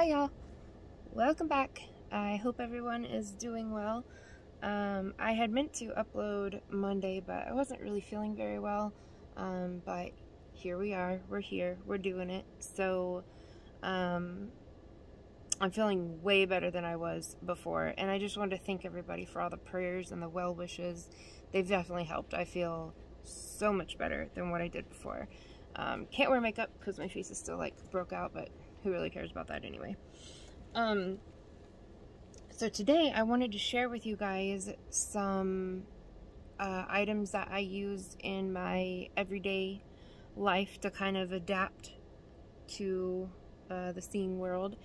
Hi y'all, welcome back. I hope everyone is doing well. Um, I had meant to upload Monday, but I wasn't really feeling very well. Um, but here we are, we're here, we're doing it. So, um, I'm feeling way better than I was before. And I just wanted to thank everybody for all the prayers and the well wishes. They've definitely helped. I feel so much better than what I did before. Um, can't wear makeup because my face is still like broke out, but who really cares about that anyway? Um, so today I wanted to share with you guys some uh, items that I use in my everyday life to kind of adapt to uh, the seeing world.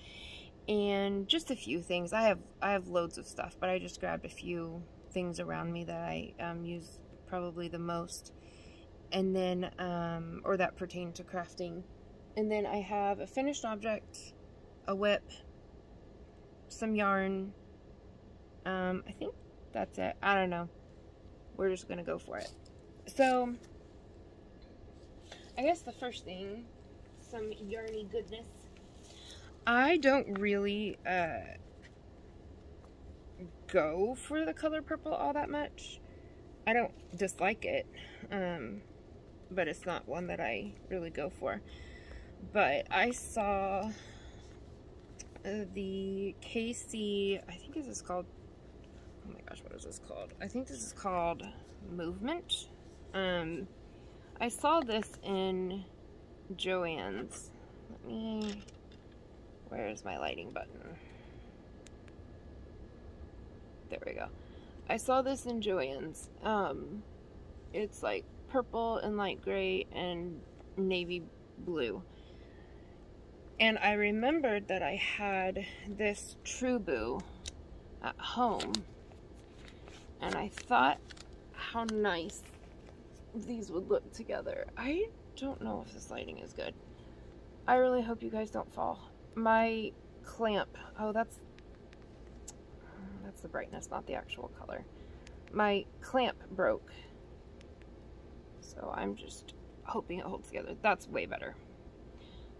And just a few things. I have I have loads of stuff but I just grabbed a few things around me that I um, use probably the most. And then um, or that pertain to crafting and then I have a finished object, a whip, some yarn. Um, I think that's it. I don't know. We're just going to go for it. So, I guess the first thing, some yarny goodness. I don't really uh, go for the color purple all that much. I don't dislike it, um, but it's not one that I really go for but I saw uh, the KC, I think this is called, oh my gosh, what is this called? I think this is called Movement. Um, I saw this in Joann's. Let me, where's my lighting button? There we go. I saw this in Joann's. Um, it's like purple and light gray and navy blue. And I remembered that I had this Truboo at home. And I thought how nice these would look together. I don't know if this lighting is good. I really hope you guys don't fall. My clamp, oh that's, that's the brightness, not the actual color. My clamp broke. So I'm just hoping it holds together. That's way better.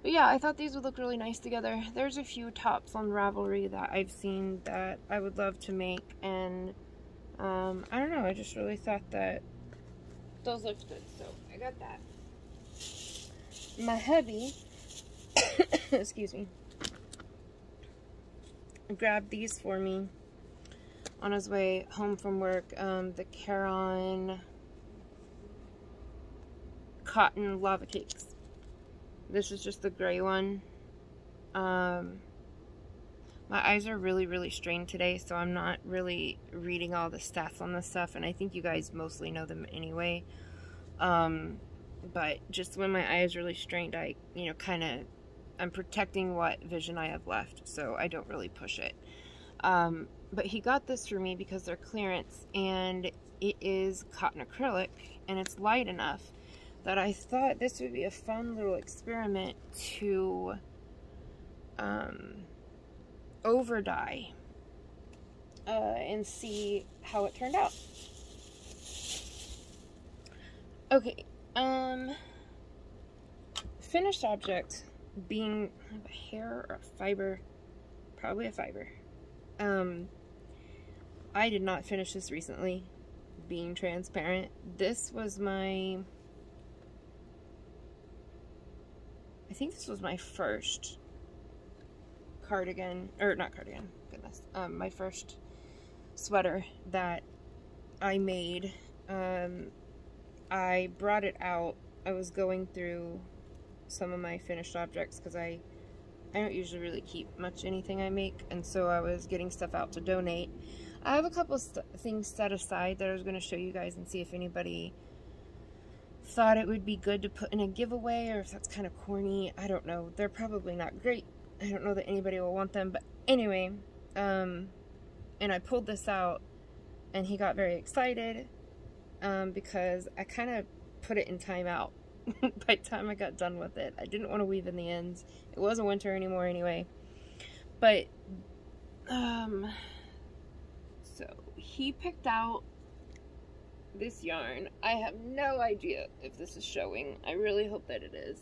But yeah, I thought these would look really nice together. There's a few tops on Ravelry that I've seen that I would love to make. And um, I don't know, I just really thought that those looked good. So I got that. My hubby, excuse me, grabbed these for me on his way home from work. Um, the Caron Cotton Lava Cakes. This is just the gray one. Um, my eyes are really, really strained today, so I'm not really reading all the stats on this stuff, and I think you guys mostly know them anyway. Um, but just when my eye is really strained, I, you know, kind of, I'm protecting what vision I have left, so I don't really push it. Um, but he got this for me because they're clearance, and it is cotton acrylic, and it's light enough that I thought this would be a fun little experiment to um, over dye uh, and see how it turned out. Okay, um, finished object being a hair or a fiber, probably a fiber. Um, I did not finish this recently, being transparent. This was my I think this was my first cardigan, or not cardigan, goodness, um, my first sweater that I made. Um, I brought it out. I was going through some of my finished objects because I I don't usually really keep much anything I make, and so I was getting stuff out to donate. I have a couple things set aside that I was going to show you guys and see if anybody thought it would be good to put in a giveaway or if that's kind of corny. I don't know. They're probably not great. I don't know that anybody will want them. But anyway, um, and I pulled this out and he got very excited um, because I kind of put it in timeout by the time I got done with it. I didn't want to weave in the ends. It wasn't winter anymore anyway. But, um, so he picked out this yarn. I have no idea if this is showing. I really hope that it is.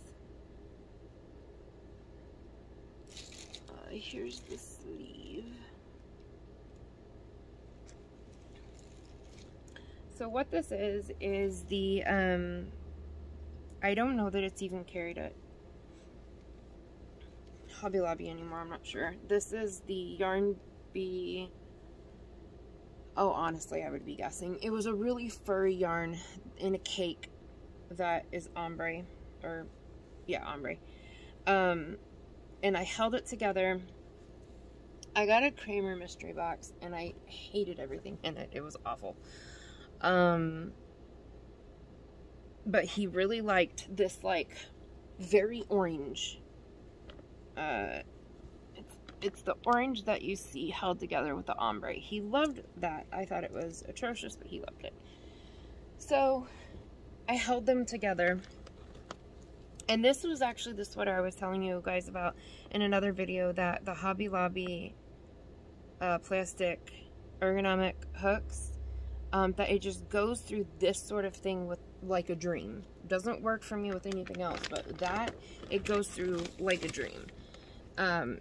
Uh, here's the sleeve. So what this is, is the, um, I don't know that it's even carried at Hobby Lobby anymore, I'm not sure. This is the Yarn Bee, oh honestly I would be guessing. It was a really furry yarn in a cake that is ombre, or yeah, ombre. Um, and I held it together. I got a Kramer mystery box and I hated everything in it. It was awful. Um, but he really liked this like very orange. Uh, it's, the orange that you see held together with the ombre. He loved that. I thought it was atrocious, but he loved it. So I held them together and this was actually the sweater I was telling you guys about in another video that the Hobby Lobby uh, plastic ergonomic hooks, um, that it just goes through this sort of thing with like a dream. Doesn't work for me with anything else, but that, it goes through like a dream. Um,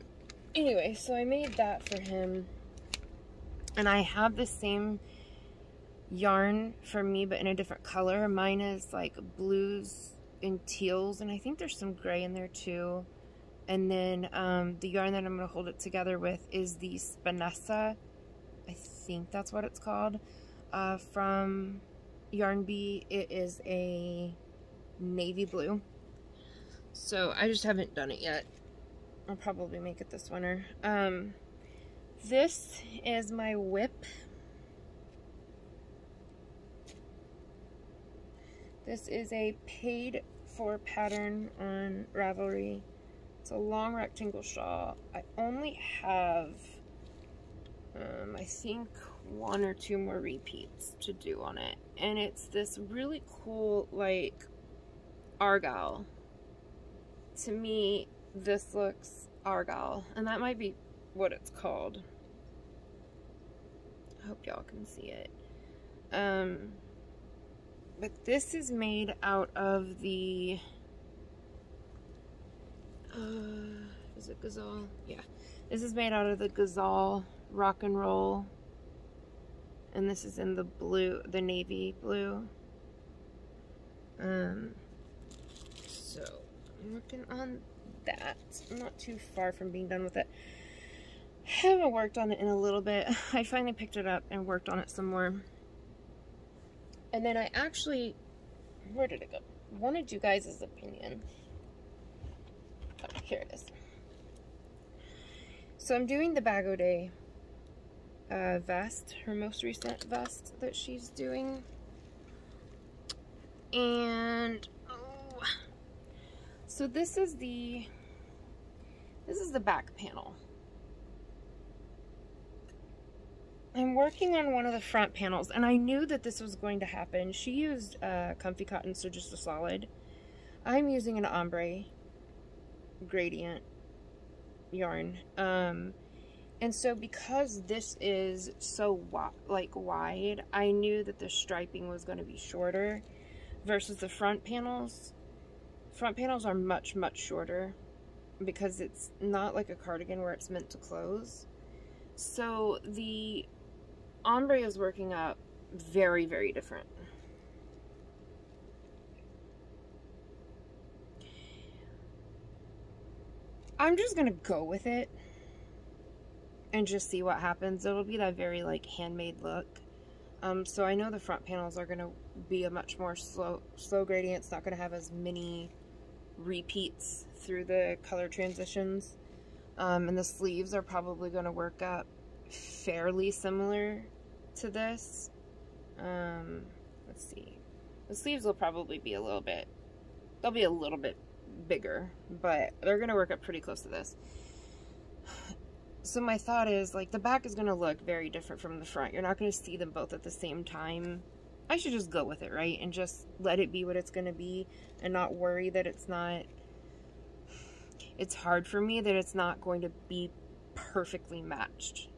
anyway, so I made that for him. And I have the same yarn for me, but in a different color. Mine is like blues and teals, and I think there's some gray in there too. And then um, the yarn that I'm going to hold it together with is the Spinessa. I think that's what it's called. Uh, from Yarn Bee. It is a navy blue. So I just haven't done it yet. I'll probably make it this winter. Um, this is my whip. This is a paid for pattern on Ravelry. It's a long rectangle shawl. I only have, um, I think, one or two more repeats to do on it. And it's this really cool, like, argyle. To me, this looks argyle. And that might be what it's called. I hope y'all can see it. Um, but this is made out of the, uh, is it Gazzal? Yeah. This is made out of the Gazzal Rock and Roll. And this is in the blue, the navy blue. Um, so, I'm working on that. I'm not too far from being done with it. I Haven't worked on it in a little bit. I finally picked it up and worked on it some more. And then I actually, where did it go? Wanted you guys' opinion. Oh, here it is. So I'm doing the Bag Day uh, vest, her most recent vest that she's doing. And, so this is the, this is the back panel. I'm working on one of the front panels, and I knew that this was going to happen. She used uh, Comfy Cotton, so just a solid. I'm using an ombre gradient yarn. Um, and so because this is so like wide, I knew that the striping was going to be shorter versus the front panels. Front panels are much, much shorter because it's not like a cardigan where it's meant to close. So the ombre is working out very, very different. I'm just going to go with it and just see what happens. It'll be that very like handmade look. Um, so I know the front panels are going to be a much more slow, slow gradient. It's not going to have as many repeats through the color transitions. Um, and the sleeves are probably going to work up fairly similar to this. Um, let's see. The sleeves will probably be a little bit, they'll be a little bit bigger, but they're going to work up pretty close to this. So my thought is, like, the back is going to look very different from the front. You're not going to see them both at the same time. I should just go with it, right? And just let it be what it's going to be and not worry that it's not... It's hard for me that it's not going to be perfectly matched.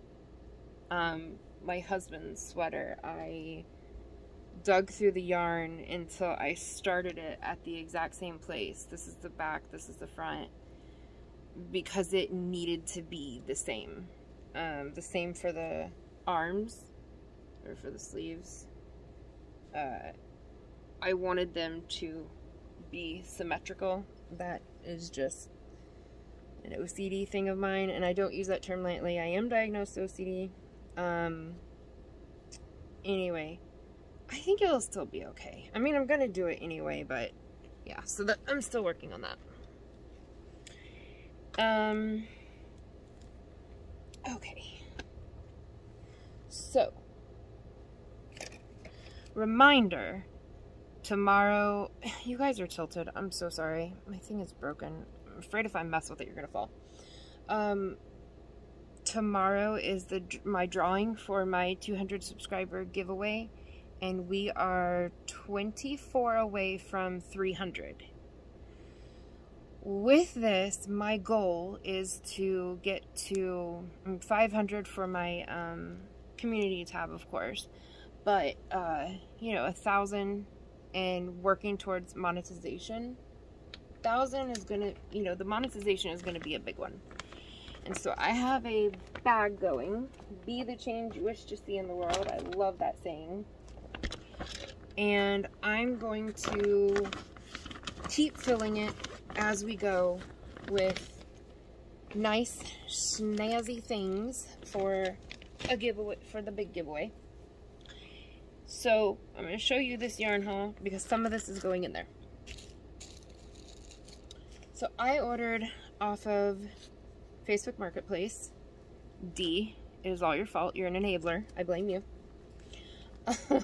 Um, my husband's sweater, I dug through the yarn until I started it at the exact same place. This is the back, this is the front. because it needed to be the same. Um, the same for the arms or for the sleeves. Uh, I wanted them to be symmetrical. That is just an OCD thing of mine, and I don't use that term lightly. I am diagnosed OCD. Um, anyway, I think it'll still be okay. I mean, I'm gonna do it anyway, but yeah, so that I'm still working on that. Um, okay. So, reminder tomorrow. You guys are tilted. I'm so sorry. My thing is broken. I'm afraid if I mess with it, you're gonna fall. Um, tomorrow is the my drawing for my 200 subscriber giveaway, and we are 24 away from 300. With this, my goal is to get to 500 for my um, community tab, of course, but uh, you know, a thousand and working towards monetization. Thousand is gonna, you know, the monetization is gonna be a big one. And so I have a bag going. Be the change you wish to see in the world. I love that saying. And I'm going to keep filling it as we go with nice snazzy things for a giveaway for the big giveaway. So I'm going to show you this yarn haul because some of this is going in there. So I ordered off of Facebook Marketplace. D, it is all your fault. You're an enabler. I blame you.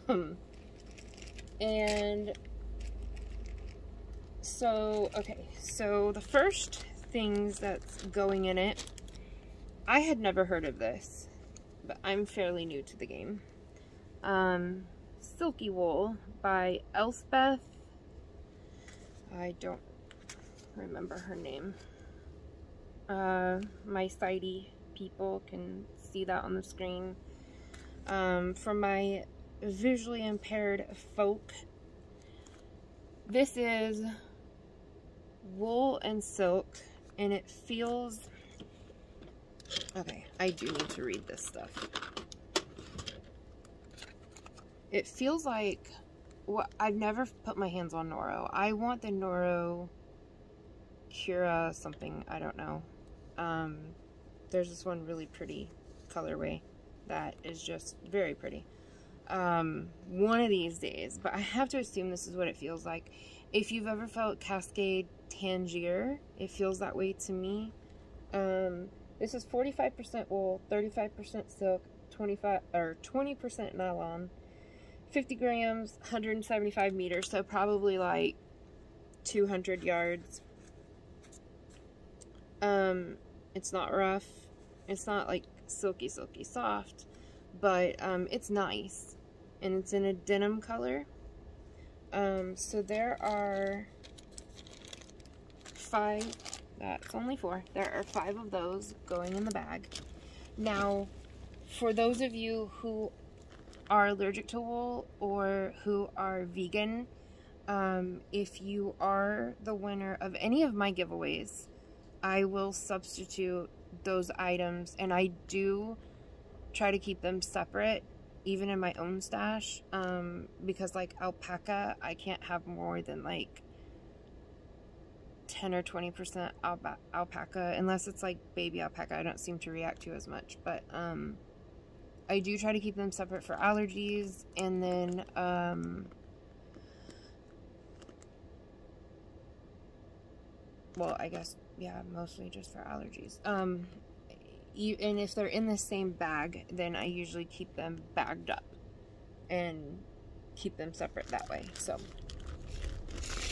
Um, and so, okay, so the first things that's going in it, I had never heard of this, but I'm fairly new to the game. Um, Silky Wool by Elsebeth. I don't remember her name. Uh, my sighty people can see that on the screen. Um, for my visually impaired folk, this is wool and silk, and it feels... Okay, I do need to read this stuff. It feels like... Well, I've never put my hands on Noro. I want the Noro Cura something, I don't know. Um, there's this one really pretty colorway that is just very pretty. Um, one of these days, but I have to assume this is what it feels like. If you've ever felt Cascade Tangier, it feels that way to me. Um, this is 45% wool, 35% silk, 25 or 20% nylon, 50 grams, 175 meters, so probably like 200 yards. Um, it's not rough. It's not like silky, silky soft, but um, it's nice. And it's in a denim color. Um, so there are five, that's only four. There are five of those going in the bag. Now, for those of you who are allergic to wool or who are vegan, um, if you are the winner of any of my giveaways, I will substitute those items. And I do try to keep them separate even in my own stash um, because like alpaca I can't have more than like 10 or 20% alpaca unless it's like baby alpaca. I don't seem to react to as much but um, I do try to keep them separate for allergies and then um, well I guess yeah, mostly just for allergies. Um, you, and if they're in the same bag, then I usually keep them bagged up and keep them separate that way. So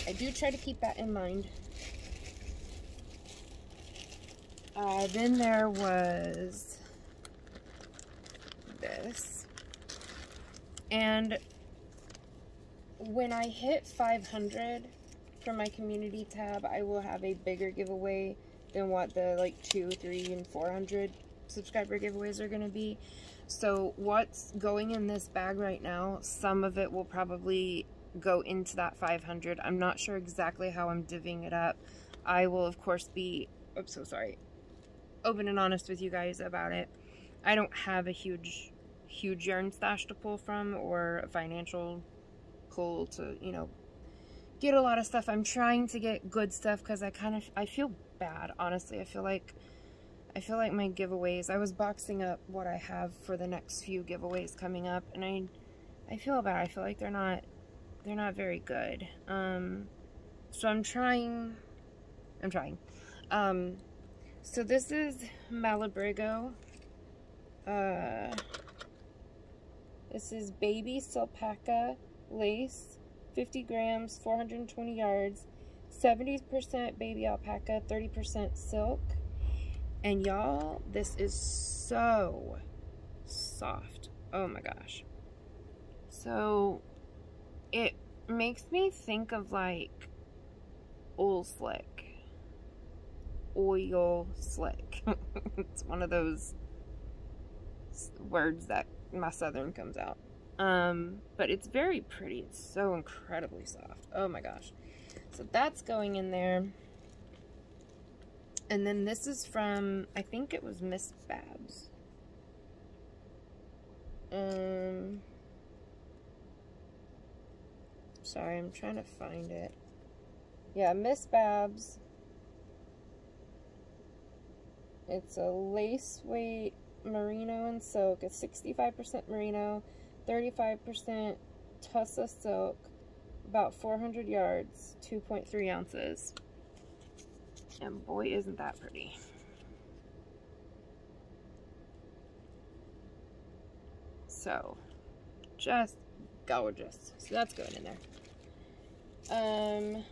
I do try to keep that in mind. Uh, then there was this. And when I hit 500, for my community tab, I will have a bigger giveaway than what the like two, three, and 400 subscriber giveaways are going to be. So what's going in this bag right now, some of it will probably go into that 500. I'm not sure exactly how I'm divvying it up. I will, of course, be I'm so sorry. Open and honest with you guys about it. I don't have a huge, huge yarn stash to pull from or a financial pull to, you know, get a lot of stuff. I'm trying to get good stuff because I kind of, I feel bad, honestly. I feel like, I feel like my giveaways, I was boxing up what I have for the next few giveaways coming up and I, I feel bad. I feel like they're not, they're not very good. Um, so I'm trying, I'm trying. Um, so this is Malabrigo. Uh, this is baby Silkpaca lace, 50 grams, 420 yards, 70% baby alpaca, 30% silk. And y'all, this is so soft. Oh my gosh. So it makes me think of like oil slick. Oil slick. it's one of those words that my southern comes out. Um, but it's very pretty. It's so incredibly soft. Oh my gosh. So that's going in there. And then this is from, I think it was Miss Babs. Um, sorry, I'm trying to find it. Yeah, Miss Babs. It's a lace weight merino and silk. It's 65% merino, 35% tussa silk, about 400 yards, 2.3 ounces. And boy, isn't that pretty. So, just gorgeous. So that's going in there. Um,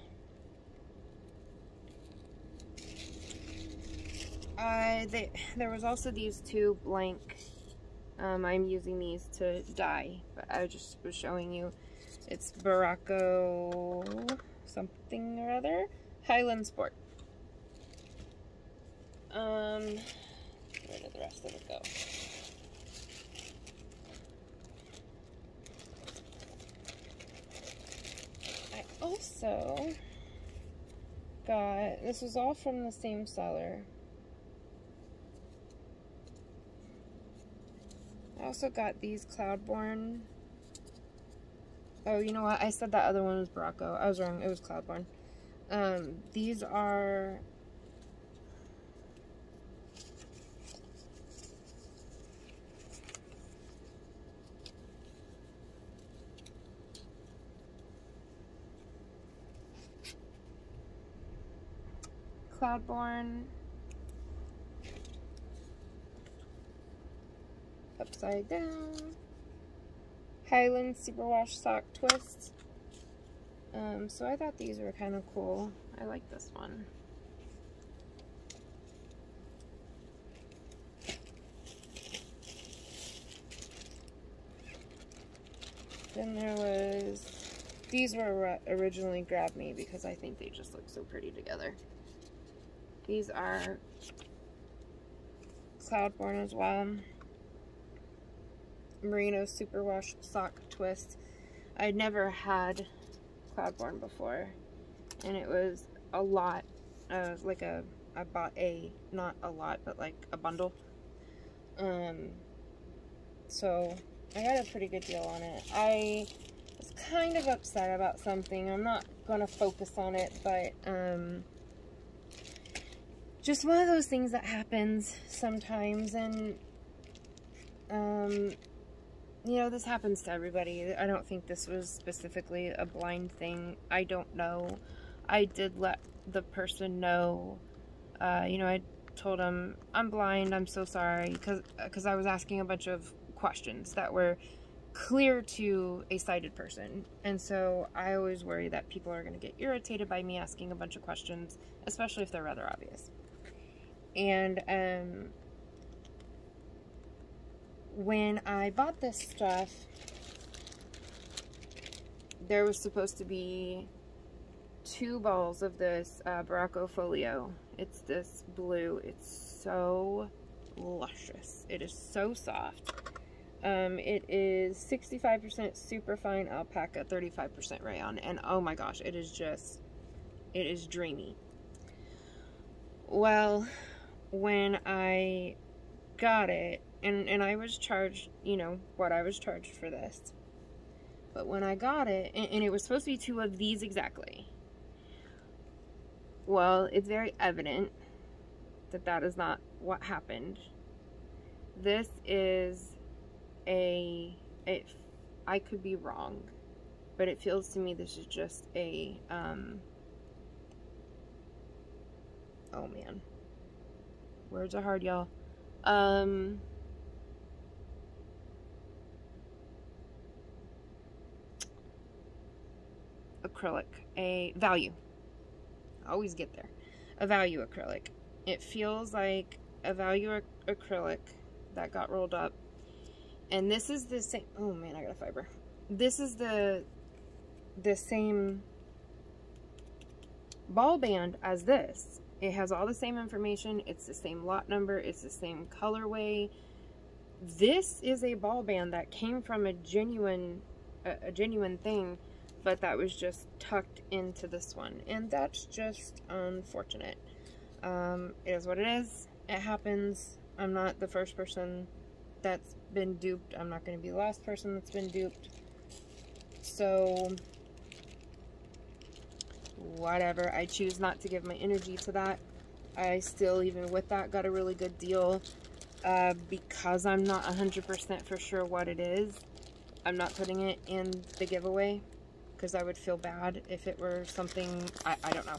They, there was also these two blank. Um, I'm using these to dye, but I just was showing you. It's Berroco something or other. Highland Sport. Um, where did the rest of it go? I also got, this was all from the same seller. I also got these Cloudborn. Oh, you know what? I said that other one was Berroco. I was wrong. It was Cloudborn. Um, these are Cloudborn. Upside down. Highland Superwash Sock Twist. Um, so I thought these were kind of cool. I like this one. Then there was, these were originally grabbed me because I think they just look so pretty together. These are Cloudborn as well. Merino Superwash Sock Twist. I'd never had Cloudborn before. And it was a lot of, like a, I bought a, not a lot, but like a bundle. Um, so I got a pretty good deal on it. I was kind of upset about something. I'm not going to focus on it, but, um, just one of those things that happens sometimes and um, you know this happens to everybody. I don't think this was specifically a blind thing. I don't know. I did let the person know uh, you know I told him I'm blind. I'm so sorry. Because because I was asking a bunch of questions that were clear to a sighted person. And so I always worry that people are going to get irritated by me asking a bunch of questions especially if they're rather obvious. And um, when I bought this stuff, there was supposed to be two balls of this uh, Berroco Folio. It's this blue. It's so luscious. It is so soft. Um, it is 65% super fine alpaca, 35% rayon, and oh my gosh, it is just, it is dreamy. Well, when I got it, and, and I was charged, you know, what I was charged for this. But when I got it, and, and it was supposed to be two of these exactly. Well, it's very evident that that is not what happened. This is a, it, I could be wrong, but it feels to me this is just a, um, oh man, words are hard, y'all. Um, acrylic, a value. I always get there. A value acrylic. It feels like a value ac acrylic that got rolled up. And this is the same, oh man, I got a fiber. This is the, the same ball band as this. It has all the same information. It's the same lot number. It's the same colorway. This is a ball band that came from a genuine, a, a genuine thing, but that was just tucked into this one. And that's just unfortunate. Um, it is what it is. It happens. I'm not the first person that's been duped. I'm not going to be the last person that's been duped. So, whatever. I choose not to give my energy to that. I still, even with that, got a really good deal. Uh, because I'm not 100% for sure what it is, I'm not putting it in the giveaway. Because I would feel bad if it were something, I, I don't know.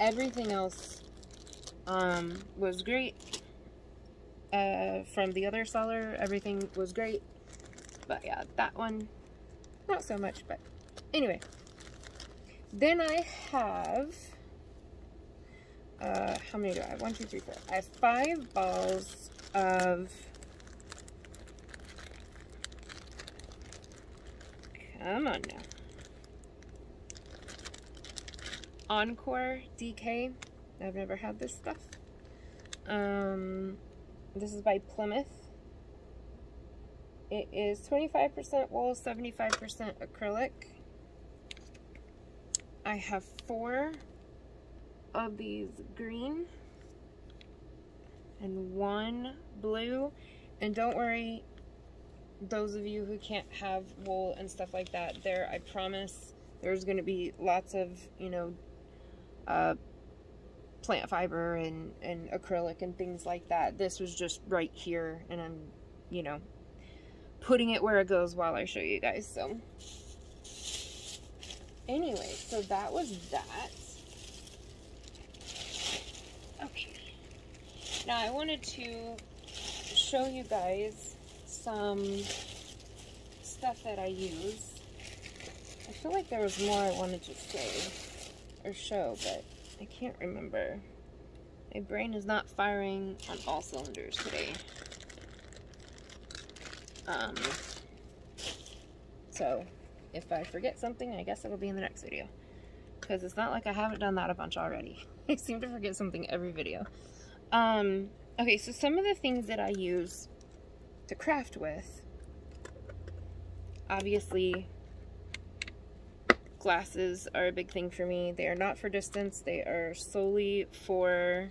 Everything else um, was great. Uh, from the other seller, everything was great. But yeah, that one, not so much. But anyway, then I have, uh, how many do I have? One, two, three, four. I have five balls of, come on now. Encore DK. I've never had this stuff. Um, this is by Plymouth. It is 25% wool, 75% acrylic. I have four of these green and one blue. And don't worry, those of you who can't have wool and stuff like that, there, I promise, there's going to be lots of, you know, uh, plant fiber and, and acrylic and things like that. This was just right here, and I'm, you know, putting it where it goes while I show you guys, so anyway, so that was that. Okay. Now I wanted to show you guys some stuff that I use. I feel like there was more I wanted to say or show, but I can't remember. My brain is not firing on all cylinders today. Um, so if I forget something, I guess it'll be in the next video. Because it's not like I haven't done that a bunch already. I seem to forget something every video. Um, okay, so some of the things that I use to craft with, obviously, glasses are a big thing for me. They are not for distance. They are solely for,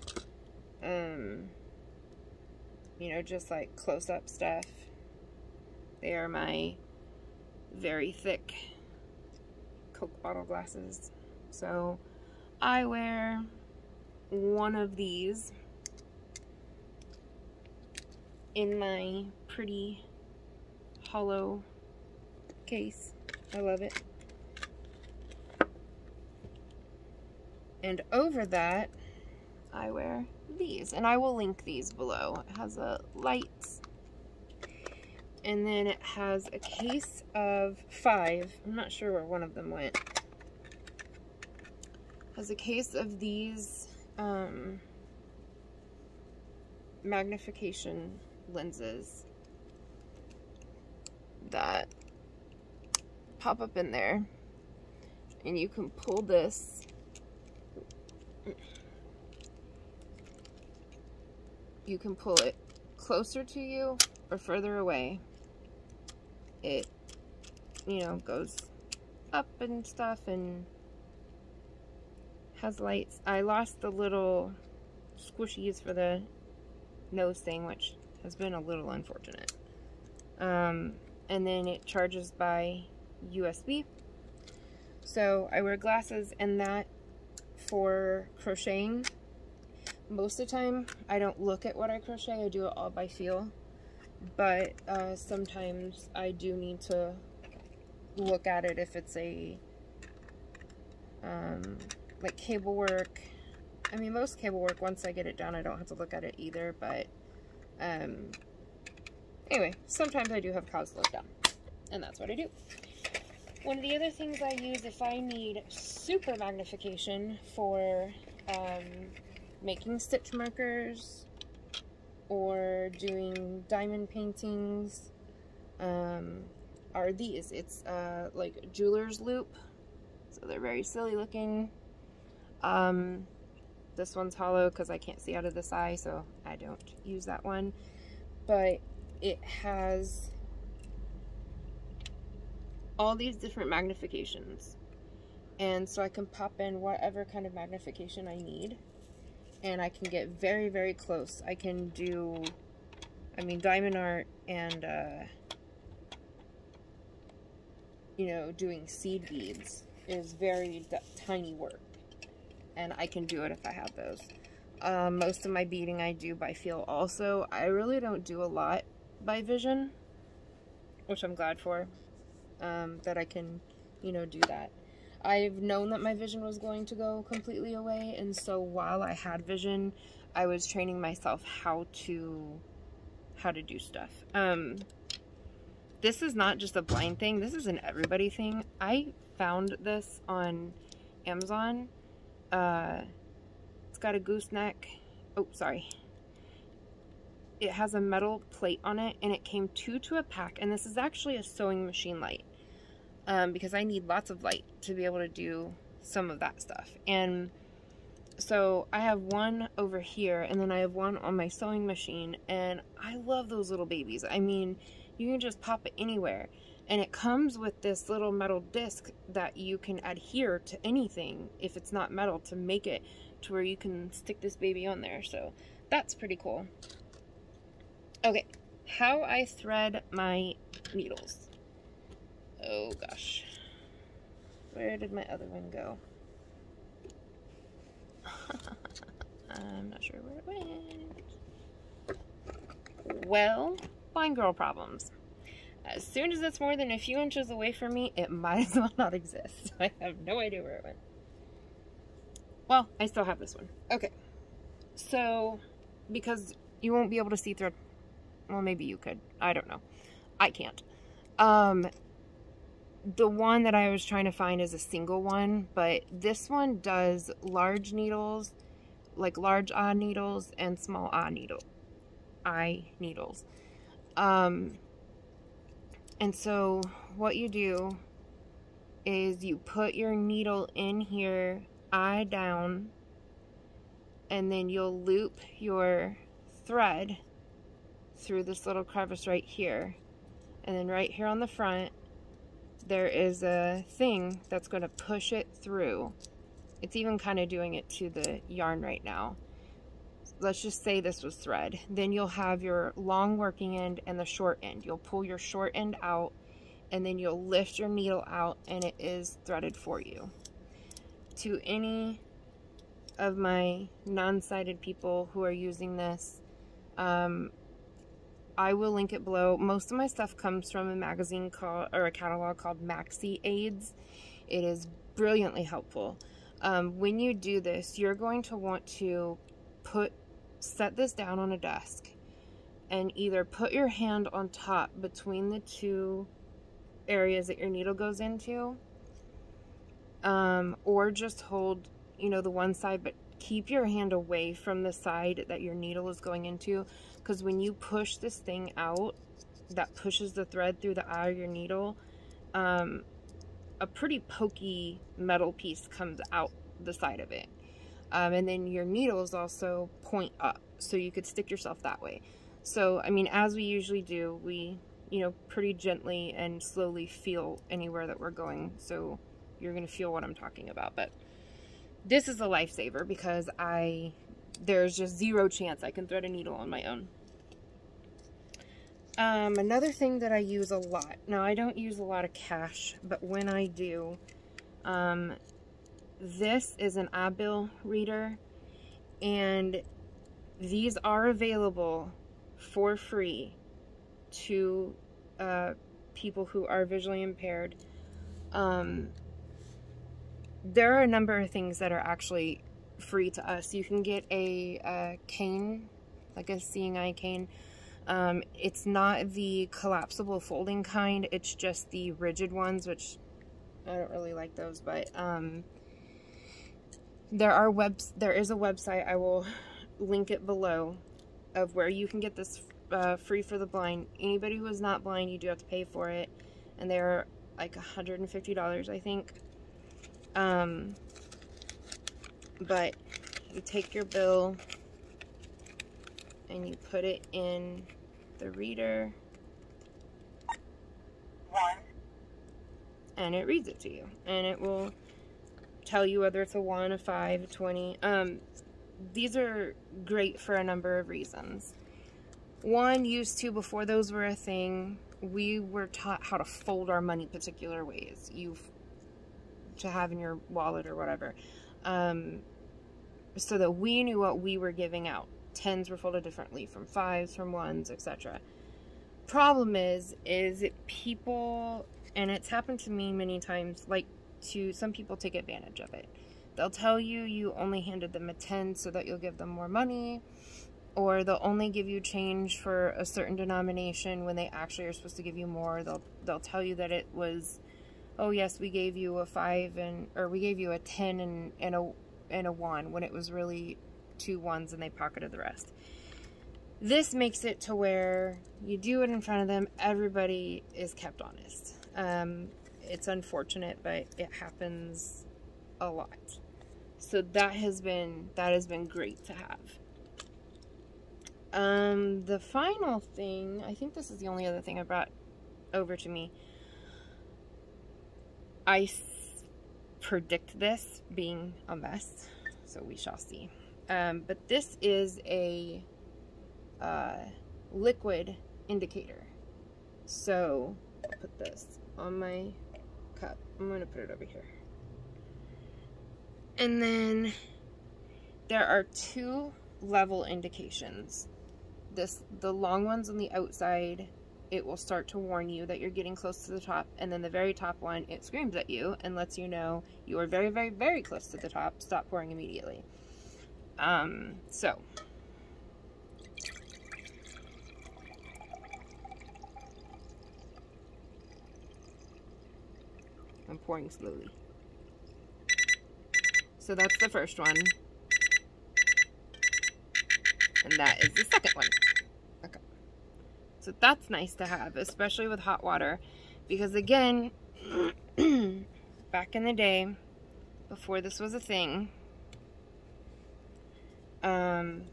um, you know, just like close-up stuff. They are my very thick Coke bottle glasses. So I wear one of these in my pretty hollow case. I love it. And over that, I wear these. And I will link these below. It has a lights and then it has a case of five. I'm not sure where one of them went. Has a case of these um, magnification lenses that pop up in there and you can pull this you can pull it closer to you or further away it, you know, goes up and stuff and has lights. I lost the little squishies for the nose thing, which has been a little unfortunate. Um, and then it charges by USB. So I wear glasses and that for crocheting. Most of the time, I don't look at what I crochet, I do it all by feel. But uh, sometimes I do need to look at it if it's a um, like cable work. I mean, most cable work, once I get it done, I don't have to look at it either, but um, anyway, sometimes I do have cause to look down, and that's what I do. One of the other things I use if I need super magnification for um, making stitch markers or doing diamond paintings um, are these. It's uh, like jeweler's loupe so they're very silly looking. Um, this one's hollow because I can't see out of this eye, so I don't use that one. But it has all these different magnifications. And so I can pop in whatever kind of magnification I need. And I can get very, very close. I can do, I mean, diamond art and, uh, you know, doing seed beads is very tiny work. And I can do it if I have those. Um, most of my beading I do by feel also. I really don't do a lot by vision, which I'm glad for, um, that I can, you know, do that. I've known that my vision was going to go completely away, and so while I had vision, I was training myself how to, how to do stuff. Um, this is not just a blind thing, this is an everybody thing. I found this on Amazon. Uh, it's got a gooseneck. Oh, sorry. It has a metal plate on it, and it came two to a pack. And this is actually a sewing machine light. Um, because I need lots of light to be able to do some of that stuff. And so I have one over here, and then I have one on my sewing machine. And I love those little babies. I mean, you can just pop it anywhere. And it comes with this little metal disc that you can adhere to anything if it's not metal to make it to where you can stick this baby on there. So that's pretty cool. Okay, how I thread my needles. Oh gosh. Where did my other one go? I'm not sure where it went. Well, fine girl problems. As soon as it's more than a few inches away from me, it might as well not exist. I have no idea where it went. Well, I still have this one. Okay. So, because you won't be able to see through, well, maybe you could. I don't know. I can't. Um, the one that I was trying to find is a single one, but this one does large needles, like large eye needles and small eye needle, eye needles. Um, and so what you do is you put your needle in here, eye down, and then you'll loop your thread through this little crevice right here. And then right here on the front, there is a thing that's going to push it through. It's even kind of doing it to the yarn right now let's just say this was thread, then you'll have your long working end and the short end. You'll pull your short end out and then you'll lift your needle out and it is threaded for you. To any of my non-sighted people who are using this, um, I will link it below. Most of my stuff comes from a magazine called, or a catalog called MaxiAids. It is brilliantly helpful. Um, when you do this, you're going to want to put set this down on a desk and either put your hand on top between the two areas that your needle goes into um, or just hold you know the one side but keep your hand away from the side that your needle is going into because when you push this thing out that pushes the thread through the eye of your needle um, a pretty pokey metal piece comes out the side of it um, and then your needles also point up, so you could stick yourself that way. So, I mean, as we usually do, we, you know, pretty gently and slowly feel anywhere that we're going. So you're going to feel what I'm talking about. But this is a lifesaver because I there's just zero chance I can thread a needle on my own. Um, another thing that I use a lot. Now, I don't use a lot of cash, but when I do, um, this is an iBill reader, and these are available for free to uh, people who are visually impaired. Um, there are a number of things that are actually free to us. You can get a, a cane, like a seeing eye cane. Um, it's not the collapsible folding kind, it's just the rigid ones, which I don't really like those, but um, there are webs. There is a website. I will link it below of where you can get this uh, free for the blind. Anybody who is not blind, you do have to pay for it, and they're like $150, I think. Um, but you take your bill and you put it in the reader. One. And it reads it to you. And it will tell you whether it's a 1, a 5, a 20. Um, these are great for a number of reasons. One, used to, before those were a thing, we were taught how to fold our money particular ways. You to have in your wallet or whatever. Um, so that we knew what we were giving out. Tens were folded differently from fives, from ones, etc. Problem is, is people, and it's happened to me many times, like to some people take advantage of it. They'll tell you you only handed them a 10 so that you'll give them more money, or they'll only give you change for a certain denomination when they actually are supposed to give you more. They'll they'll tell you that it was oh yes, we gave you a 5 and or we gave you a 10 and and a and a 1 when it was really two ones and they pocketed the rest. This makes it to where you do it in front of them, everybody is kept honest. Um, it's unfortunate, but it happens a lot. So that has been that has been great to have. Um, the final thing, I think this is the only other thing I brought over to me. I predict this being a mess, so we shall see. Um, but this is a uh, liquid indicator. So, I'll put this on my cup. I'm to put it over here. And then there are two level indications. This the long ones on the outside, it will start to warn you that you're getting close to the top, and then the very top one, it screams at you and lets you know you are very, very, very close to the top. Stop pouring immediately. Um, so I'm pouring slowly. So that's the first one. And that is the second one. Okay. So that's nice to have, especially with hot water. Because again, back in the day, before this was a thing, um,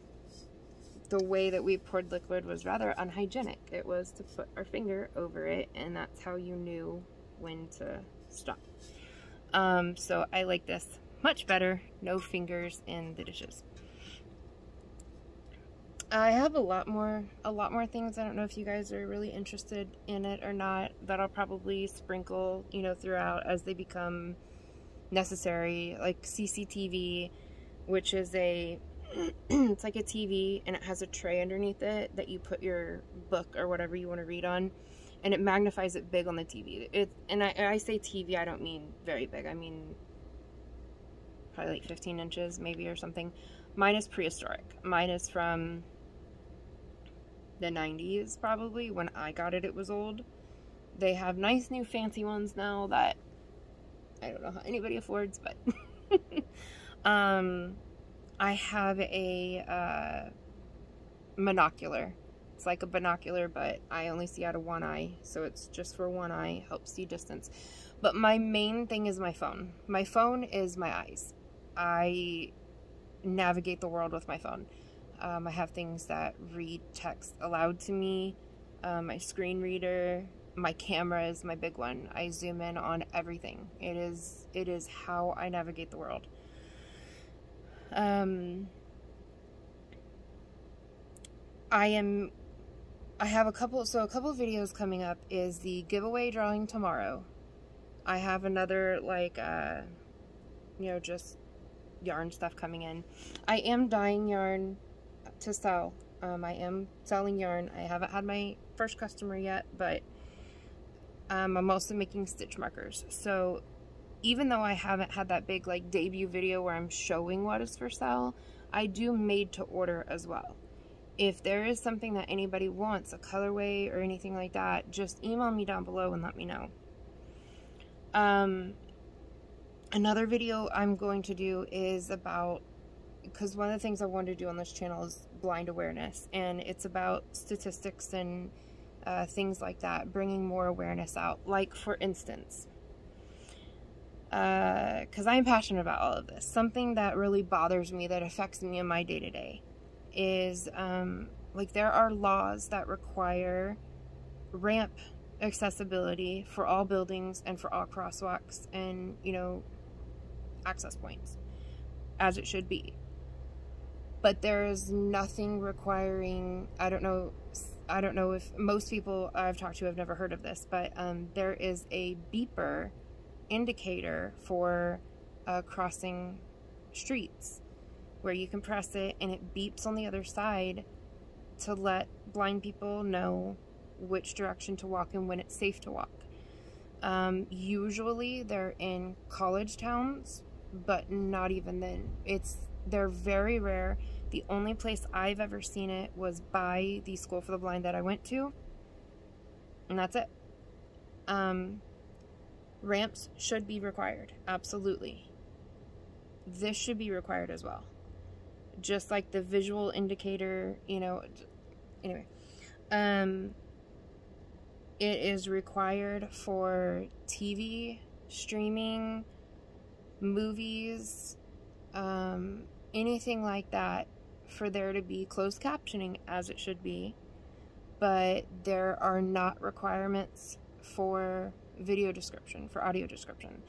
the way that we poured liquid was rather unhygienic. It was to put our finger over it, and that's how you knew when to stop. Um, so I like this much better. No fingers in the dishes. I have a lot more, a lot more things. I don't know if you guys are really interested in it or not. That I'll probably sprinkle, you know, throughout as they become necessary. Like CCTV, which is a, it's like a TV and it has a tray underneath it that you put your book or whatever you want to read on and it magnifies it big on the TV. It and I, I say TV, I don't mean very big. I mean probably like 15 inches maybe or something. Mine is prehistoric. Mine is from the 90s probably. When I got it, it was old. They have nice new fancy ones now that I don't know how anybody affords, but um, I have a uh, monocular it's like a binocular, but I only see out of one eye, so it's just for one eye, helps see distance. But my main thing is my phone. My phone is my eyes. I navigate the world with my phone. Um, I have things that read text aloud to me, um, my screen reader, my camera is my big one. I zoom in on everything. It is it is how I navigate the world. Um, I am I have a couple so a couple videos coming up is the giveaway drawing tomorrow. I have another like uh you know just yarn stuff coming in. I am dyeing yarn to sell. Um, I am selling yarn. I haven't had my first customer yet, but um, I'm also making stitch markers. So even though I haven't had that big like debut video where I'm showing what is for sale, I do made to order as well. If there is something that anybody wants, a colorway or anything like that, just email me down below and let me know. Um, another video I'm going to do is about, because one of the things I want to do on this channel is blind awareness, and it's about statistics and uh, things like that, bringing more awareness out. Like, for instance, because uh, I'm passionate about all of this, something that really bothers me, that affects me in my day to day, is um, like there are laws that require ramp accessibility for all buildings and for all crosswalks and, you know, access points, as it should be. But there is nothing requiring, I don't know, I don't know if most people I've talked to have never heard of this, but um, there is a beeper indicator for uh, crossing streets where you can press it and it beeps on the other side to let blind people know which direction to walk and when it's safe to walk. Um, usually they're in college towns, but not even then. It's they're very rare. The only place I've ever seen it was by the school for the blind that I went to, and that's it. Um, ramps should be required, absolutely. This should be required as well. Just like the visual indicator, you know, anyway. Um, it is required for TV, streaming, movies, um, anything like that for there to be closed captioning as it should be. But there are not requirements for video description, for audio description,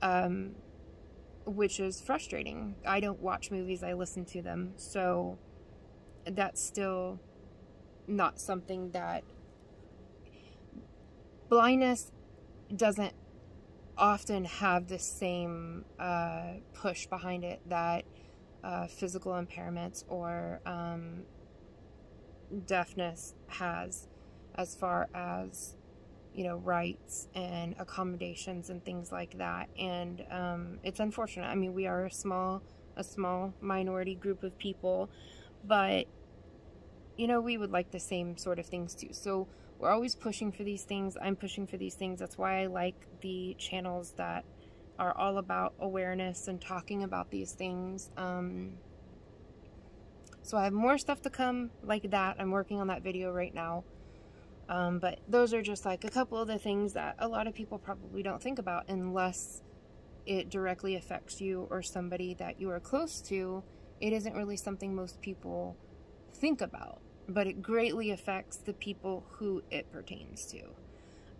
um, which is frustrating. I don't watch movies, I listen to them. So that's still not something that blindness doesn't often have the same uh, push behind it that uh, physical impairments or um, deafness has as far as you know rights and accommodations and things like that and um, it's unfortunate i mean we are a small a small minority group of people but you know we would like the same sort of things too so we're always pushing for these things. I'm pushing for these things. That's why I like the channels that are all about awareness and talking about these things. Um, so I have more stuff to come like that. I'm working on that video right now. Um, but those are just like a couple of the things that a lot of people probably don't think about unless it directly affects you or somebody that you are close to. It isn't really something most people think about but it greatly affects the people who it pertains to.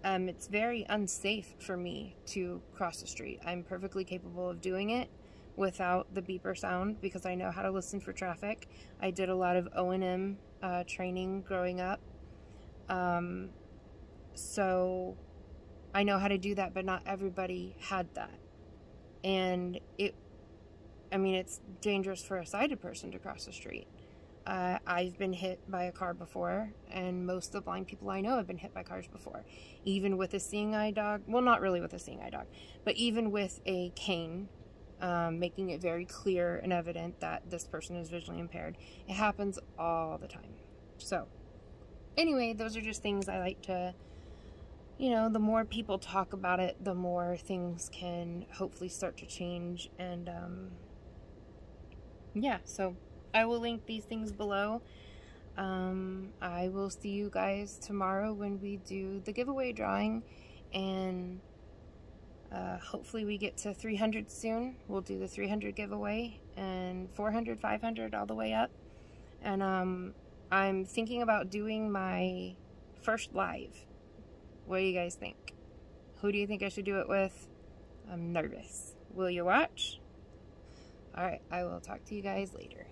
Um, it's very unsafe for me to cross the street. I'm perfectly capable of doing it without the beeper sound because I know how to listen for traffic. I did a lot of O&M uh, training growing up. Um, so I know how to do that, but not everybody had that. And it, I mean, it's dangerous for a sighted person to cross the street. Uh, I've been hit by a car before, and most of the blind people I know have been hit by cars before. Even with a seeing eye dog, well, not really with a seeing eye dog, but even with a cane, um, making it very clear and evident that this person is visually impaired. It happens all the time. So, anyway, those are just things I like to, you know, the more people talk about it, the more things can hopefully start to change. And, um, yeah, so I will link these things below. Um, I will see you guys tomorrow when we do the giveaway drawing and uh, hopefully we get to 300 soon. We'll do the 300 giveaway and 400, 500 all the way up. And um, I'm thinking about doing my first live. What do you guys think? Who do you think I should do it with? I'm nervous. Will you watch? Alright, I will talk to you guys later.